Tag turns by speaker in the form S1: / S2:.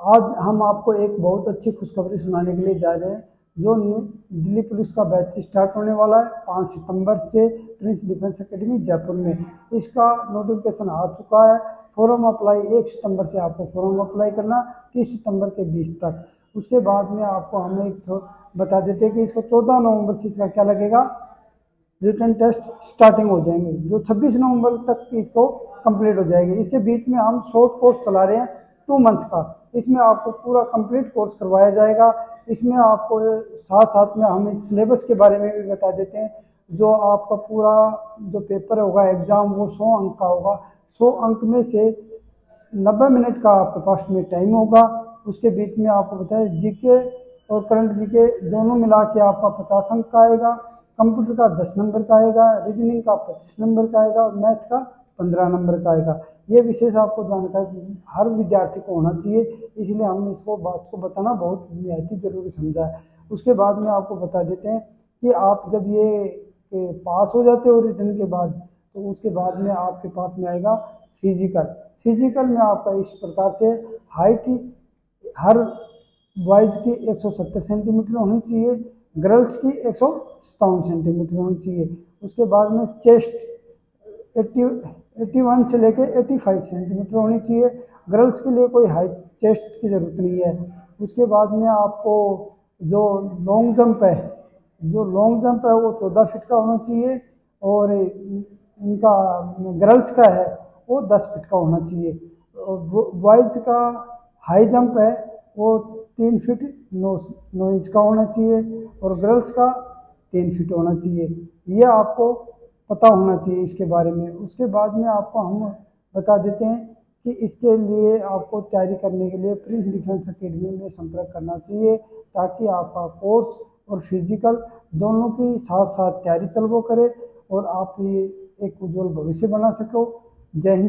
S1: आज हम आपको एक बहुत अच्छी खुशखबरी सुनाने के लिए जा रहे हैं, जो दिल्ली पुलिस का बैच स्टार्ट होने वाला है पाँच सितंबर से प्रिंस डिफेंस एकेडमी जयपुर में। इसका नोटिफिकेशन आ चुका है, फॉर्म अप्लाई एक सितंबर से आपको फॉर्म अप्लाई करना, तीस सितंबर के बीच तक। उसके बाद में आपको हम एक बता देते हैं कि इसको चौदह नवंबर से इसका क्या लगेगा? रिटर्न टेस्ट स्टार्टिंग हो जाएँगे, जो 26 नवंबर तक इसको कंप्लीट हो जाएगी। इसके बीच में हम शॉर्ट कोर्स चला रहे हैं, टू मंथ का। इसमें आपको पूरा कंप्लीट कोर्स करवाया जाएगा। इसमें आपको साथ साथ में हम सिलेबस के बारे में भी बता देते हैं। जो आपका पूरा जो पेपर होगा एग्ज़ाम वो सौ अंक का होगा। सौ अंक में से नब्बे मिनट का आपके पास में टाइम होगा। उसके बीच में आपको बताया जीके और करंट जीके दोनों मिला के आपका पचास अंक का आएगा। कंप्यूटर का दस नंबर का आएगा। रीजनिंग का पच्चीस नंबर का आएगा। और मैथ का पंद्रह नंबर का आएगा। ये विशेष आपको जानकारी हर विद्यार्थी को होना चाहिए, इसलिए हमने इसको, बात को बताना बहुत निहायत ज़रूरी समझा है। उसके बाद में आपको बता देते हैं कि आप जब ये पास हो जाते हो रिटर्न के बाद तो उसके बाद में आपके पास में आएगा फ़िज़िकल। फ़िज़िकल में आपका इस प्रकार से हाइट हर बॉयज़ की 170 सेंटीमीटर होनी चाहिए, गर्ल्स की एक सौ सतावन सेंटीमीटर होनी चाहिए। उसके बाद में चेस्ट एट्टी एट्टी वन से लेके एट्टी फाइव सेंटीमीटर होनी चाहिए। गर्ल्स के लिए कोई हाई चेस्ट की ज़रूरत नहीं है। उसके बाद में आपको जो लॉन्ग जंप है, जो लॉन्ग जंप है वो चौदह फिट का होना चाहिए और इनका गर्ल्स का है वो दस फिट का होना चाहिए। बॉयज़ का हाई जंप है वो तीन फिट नौ नौ इंच का होना चाहिए और गर्ल्स का तीन फिट होना चाहिए। ये आपको पता होना चाहिए इसके बारे में। उसके बाद में आपको हम बता देते हैं कि इसके लिए आपको तैयारी करने के लिए प्रिंस डिफेंस अकेडमी में संपर्क करना चाहिए ताकि आपका कोर्स और फ़िज़िकल दोनों की साथ साथ तैयारी चल वो करे और आप ये एक उज्जवल भविष्य बना सको। जय हिंद।